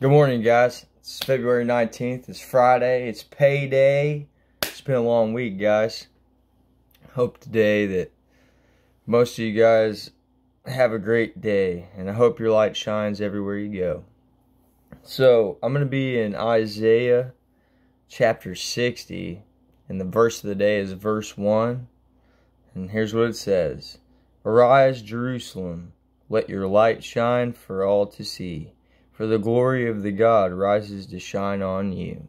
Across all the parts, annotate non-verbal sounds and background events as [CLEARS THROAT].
Good morning, guys. It's February 19th. It's Friday. It's payday. It's been a long week, guys. Hope today that most of you guys have a great day, and I hope your light shines everywhere you go. So, I'm going to be in Isaiah chapter 60, and the verse of the day is verse 1. And here's what it says Arise, Jerusalem, let your light shine for all to see for the glory of the God rises to shine on you.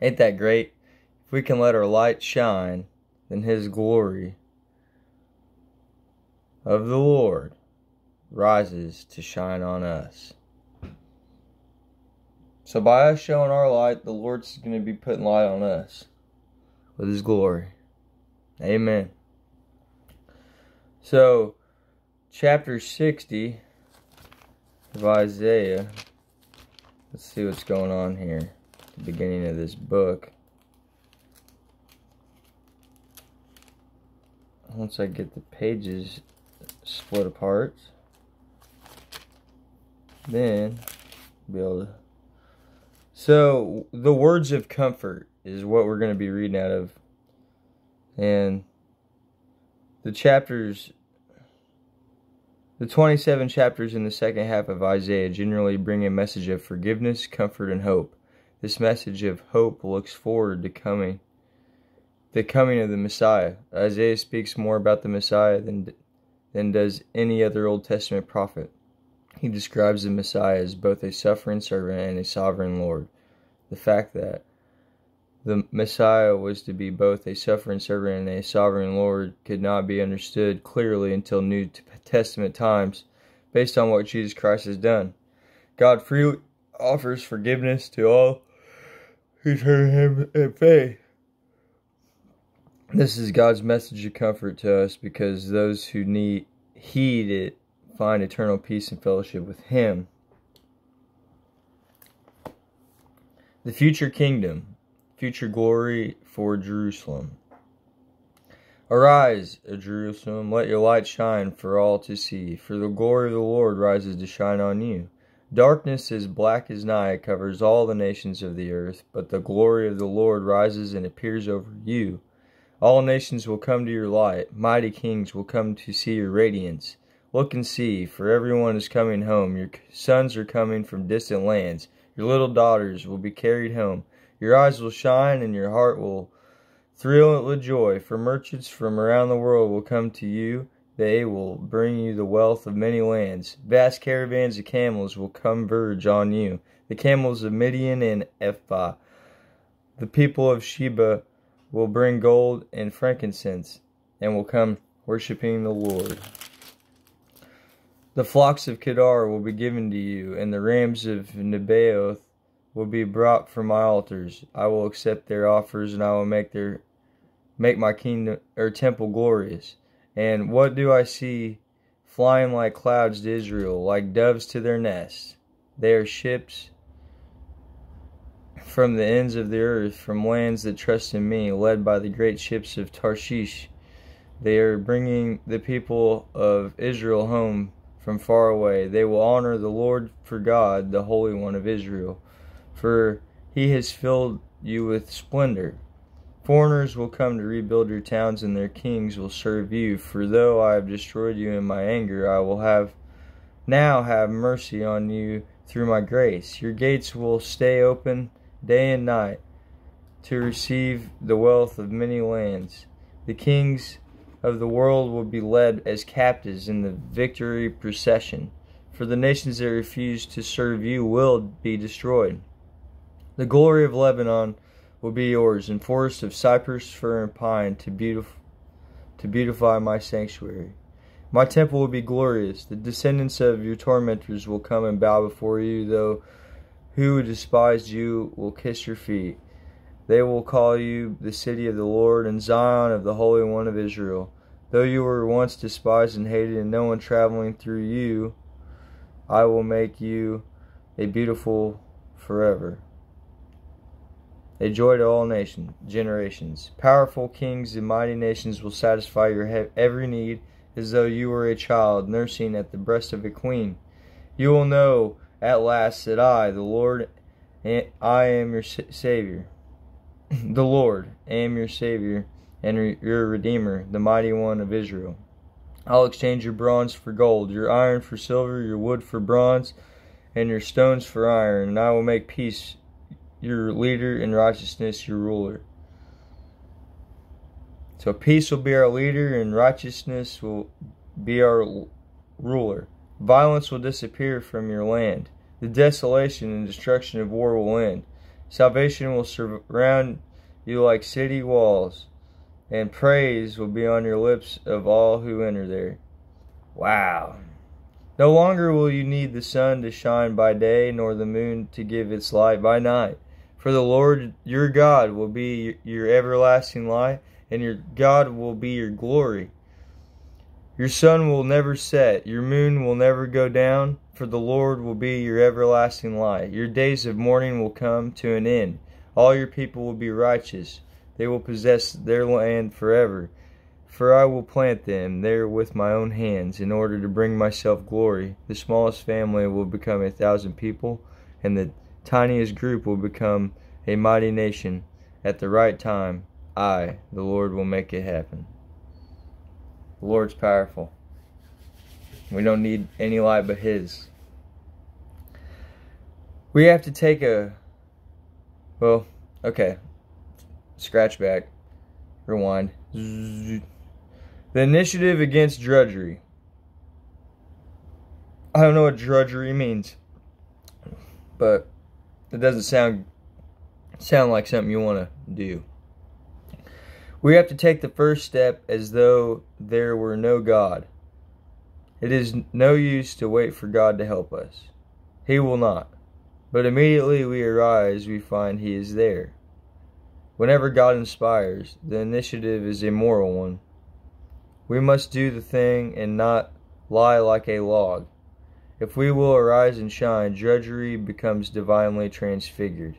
Ain't that great? If we can let our light shine, then His glory of the Lord rises to shine on us. So, by us showing our light, the Lord's going to be putting light on us with His glory. Amen. So, chapter 60 of Isaiah. Let's see what's going on here. The beginning of this book. Once I get the pages split apart, then be able to. So, the words of comfort is what we're going to be reading out of. And the chapters the 27 chapters in the second half of Isaiah generally bring a message of forgiveness, comfort, and hope. This message of hope looks forward to coming the coming of the Messiah. Isaiah speaks more about the Messiah than than does any other Old Testament prophet. He describes the Messiah as both a suffering servant and a sovereign Lord. The fact that the Messiah was to be both a suffering servant and a sovereign Lord could not be understood clearly until New Testament times based on what Jesus Christ has done. God freely offers forgiveness to all who turn Him in faith. This is God's message of comfort to us because those who need heed it find eternal peace and fellowship with Him. The future kingdom future glory for Jerusalem. Arise, O Jerusalem, let your light shine for all to see, for the glory of the Lord rises to shine on you. Darkness as black as night covers all the nations of the earth, but the glory of the Lord rises and appears over you. All nations will come to your light, mighty kings will come to see your radiance. Look and see, for everyone is coming home. Your sons are coming from distant lands. Your little daughters will be carried home. Your eyes will shine and your heart will thrill with joy, for merchants from around the world will come to you. They will bring you the wealth of many lands. Vast caravans of camels will converge on you, the camels of Midian and Ephah. The people of Sheba will bring gold and frankincense, and will come worshiping the Lord. The flocks of Kedar will be given to you, and the rams of Nebaioth will be brought from my altars. I will accept their offers, and I will make their make my kingdom or temple glorious. And what do I see flying like clouds to Israel, like doves to their nests? They are ships from the ends of the earth, from lands that trust in me, led by the great ships of Tarshish. They are bringing the people of Israel home from far away. They will honor the Lord for God, the Holy One of Israel for he has filled you with splendor. Foreigners will come to rebuild your towns, and their kings will serve you. For though I have destroyed you in my anger, I will have now have mercy on you through my grace. Your gates will stay open day and night to receive the wealth of many lands. The kings of the world will be led as captives in the victory procession, for the nations that refuse to serve you will be destroyed. The glory of Lebanon will be yours, and forests of cypress, fir, and pine to, beautif- to beautify my sanctuary. My temple will be glorious. The descendants of your tormentors will come and bow before you, though who despised you will kiss your feet. They will call you the city of the Lord and Zion of the Holy One of Israel. Though you were once despised and hated, and no one traveling through you, I will make you a beautiful forever a joy to all nations, generations. Powerful kings and mighty nations will satisfy your every need as though you were a child nursing at the breast of a queen. You will know at last that I, the Lord, I am your Savior. [CLEARS THROAT] the Lord, am your Savior and your Redeemer, the mighty one of Israel. I'll exchange your bronze for gold, your iron for silver, your wood for bronze, and your stones for iron, and I will make peace your leader and righteousness your ruler. So peace will be our leader and righteousness will be our ruler. Violence will disappear from your land. The desolation and destruction of war will end. Salvation will surround you like city walls, and praise will be on your lips of all who enter there. Wow. No longer will you need the sun to shine by day, nor the moon to give its light by night. For the Lord your God will be your everlasting light, and your God will be your glory. Your sun will never set, your moon will never go down, for the Lord will be your everlasting light. Your days of mourning will come to an end. All your people will be righteous. They will possess their land forever. For I will plant them there with my own hands, in order to bring myself glory. The smallest family will become a thousand people, and the tiniest group will become a mighty nation. At the right time, I, the Lord, will make it happen. The Lord's powerful. We don't need any light but His. We have to take a. Well, okay. Scratch back. Rewind. The initiative against drudgery. I don't know what drudgery means, but it doesn't sound sound like something you want to do. We have to take the first step as though there were no God. It is no use to wait for God to help us. He will not. But immediately we arise, we find He is there. Whenever God inspires, the initiative is a moral one. We must do the thing and not lie like a log. If we will arise and shine, drudgery becomes divinely transfigured.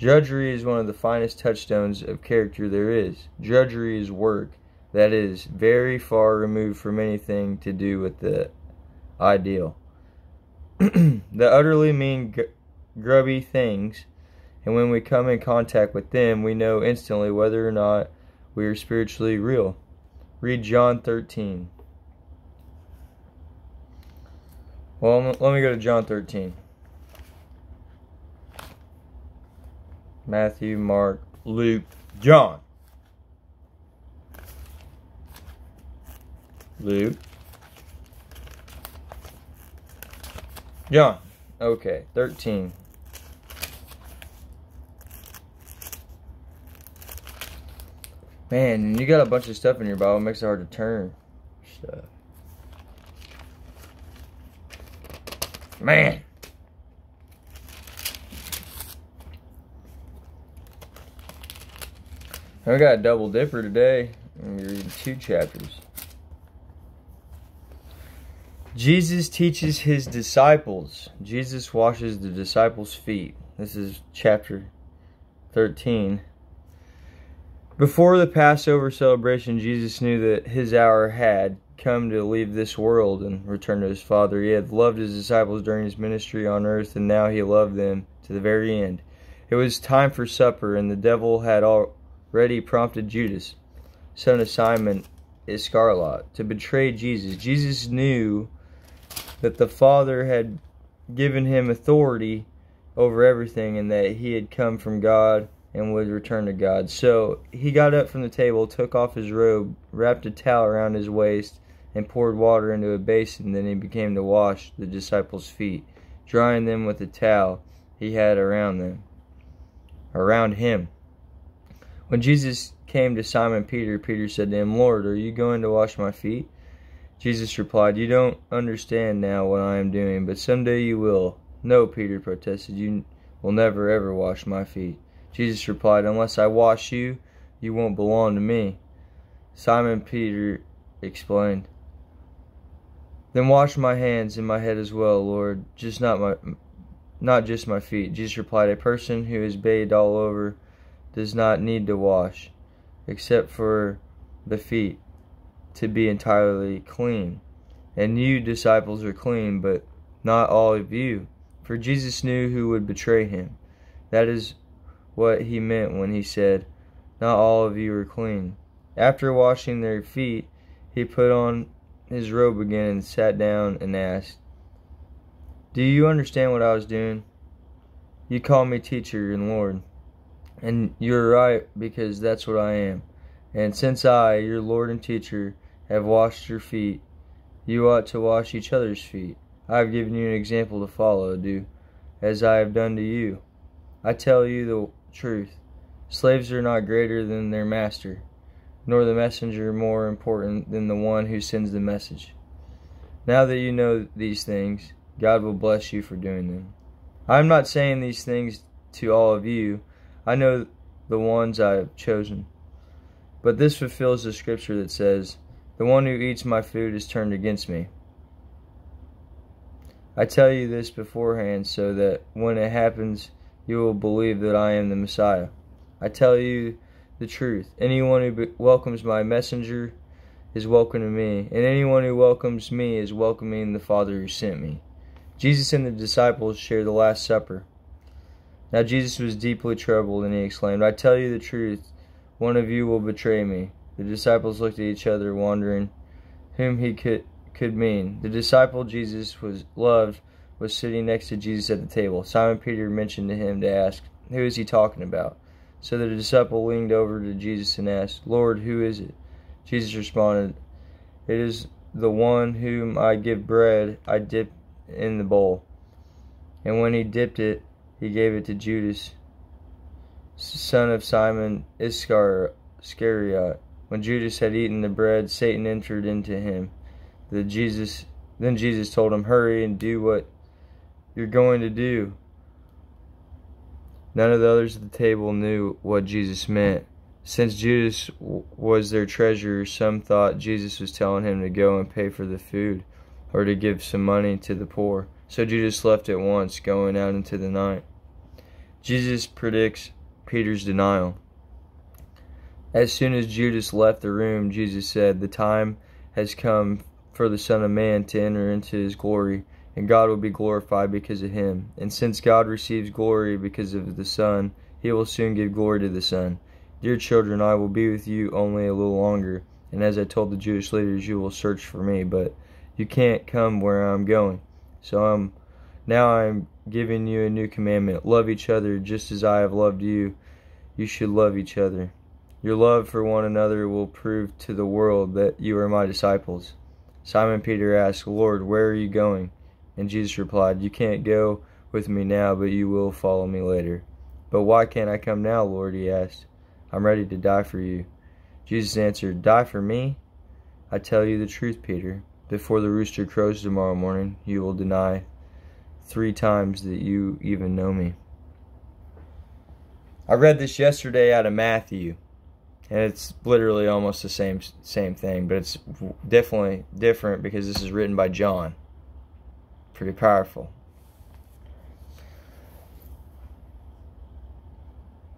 Drudgery is one of the finest touchstones of character there is. Drudgery is work that is very far removed from anything to do with the ideal. [CLEARS THROAT] the utterly mean, grubby things, and when we come in contact with them, we know instantly whether or not we are spiritually real. Read John 13. Well, let me go to John 13. Matthew, Mark, Luke, John. Luke. John. Okay, 13. Man, you got a bunch of stuff in your Bible, it makes it hard to turn. Stuff. Man. I got a double dipper today. I'm reading two chapters. Jesus teaches his disciples. Jesus washes the disciples' feet. This is chapter 13. Before the Passover celebration, Jesus knew that his hour had come to leave this world and return to his Father. He had loved his disciples during his ministry on earth, and now he loved them to the very end. It was time for supper, and the devil had already prompted Judas, son of Simon Iscariot, to betray Jesus. Jesus knew that the Father had given him authority over everything and that he had come from God and would return to God. So he got up from the table, took off his robe, wrapped a towel around his waist, and poured water into a basin. Then he began to wash the disciples' feet, drying them with the towel he had around them, around him. When Jesus came to Simon Peter, Peter said to him, Lord, are you going to wash my feet? Jesus replied, You don't understand now what I am doing, but someday you will. No, Peter protested, You will never ever wash my feet. Jesus replied, Unless I wash you, you won't belong to me. Simon Peter explained, Then wash my hands and my head as well, Lord, just not my not just my feet. Jesus replied, A person who is bathed all over does not need to wash, except for the feet, to be entirely clean. And you, disciples, are clean, but not all of you. for Jesus knew who would betray him. That is what he meant when he said, Not all of you are clean. After washing their feet, he put on his robe again and sat down and asked, Do you understand what I was doing? You call me teacher and Lord. And you're right, because that's what I am. And since I, your Lord and teacher, have washed your feet, you ought to wash each other's feet. I have given you an example to follow. Do as I have done to you. I tell you the truth. Slaves are not greater than their master, nor the messenger more important than the one who sends the message. Now that you know these things, God will bless you for doing them. I am not saying these things to all of you. I know the ones I have chosen. But this fulfills the scripture that says, The one who eats my food is turned against me. I tell you this beforehand so that when it happens, you will believe that I am the Messiah. I tell you the truth. Anyone who welcomes my messenger is welcome to me, and anyone who welcomes me is welcoming the Father who sent me. Jesus and the disciples share the Last Supper. Now Jesus was deeply troubled, and he exclaimed, I tell you the truth, one of you will betray me. The disciples looked at each other, wondering whom he could could mean. The disciple Jesus was loved was sitting next to Jesus at the table. Simon Peter mentioned to him to ask, Who is he talking about? So the disciple leaned over to Jesus and asked, Lord, who is it? Jesus responded, It is the one whom I give bread I dip in the bowl. And when he dipped it, he gave it to Judas, son of Simon Iscariot. When Judas had eaten the bread, Satan entered into him. The Jesus then Jesus told him, "Hurry and do what you're going to do." None of the others at the table knew what Jesus meant. Since Judas was their treasurer, some thought Jesus was telling him to go and pay for the food or to give some money to the poor. So Judas left at once, going out into the night. Jesus predicts Peter's denial. As soon as Judas left the room, Jesus said, The time has come for the Son of Man to enter into his glory, and God will be glorified because of him. And since God receives glory because of the Son, he will soon give glory to the Son. Dear children, I will be with you only a little longer, and as I told the Jewish leaders, you will search for me, but you can't come where I'm going. So I'm now I'm giving you a new commandment. Love each other just as I have loved you. You should love each other. Your love for one another will prove to the world that you are my disciples. Simon Peter asked, Lord, where are you going? And Jesus replied, You can't go with me now, but you will follow me later. But why can't I come now, Lord? He asked. I'm ready to die for you. Jesus answered, Die for me? I tell you the truth, Peter. Before the rooster crows tomorrow morning, you will deny three times that you even know me. I read this yesterday out of Matthew and it's literally almost the same same thing, but it's definitely different because this is written by John. Pretty powerful.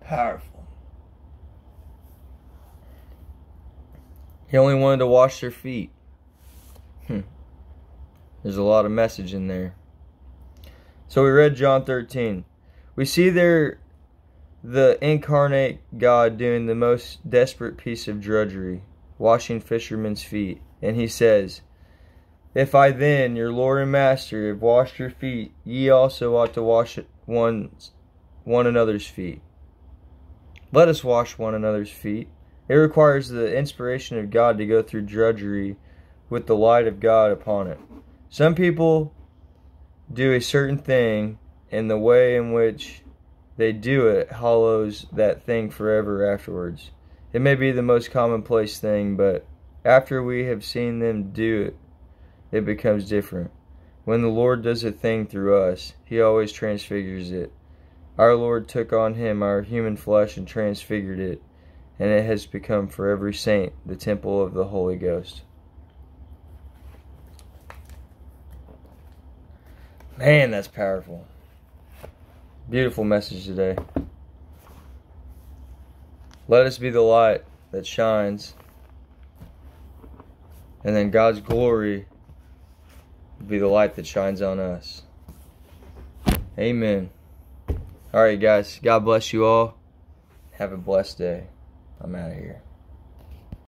Powerful. He only wanted to wash their feet. Hmm. There's a lot of message in there. So we read John 13. We see there the incarnate God doing the most desperate piece of drudgery, washing fishermen's feet. And he says, If I then, your Lord and Master, have washed your feet, ye also ought to wash one, one another's feet. Let us wash one another's feet. It requires the inspiration of God to go through drudgery with the light of God upon it. Some people do a certain thing and the way in which they do it hollows that thing forever afterwards. It may be the most commonplace thing, but after we have seen them do it, it becomes different. When the Lord does a thing through us, He always transfigures it. Our Lord took on Him our human flesh and transfigured it, and it has become for every saint the temple of the Holy Ghost. Man, that's powerful. Beautiful message today. Let us be the light that shines, and then God's glory be the light that shines on us. Amen. All right, guys. God bless you all. Have a blessed day. I'm out of here.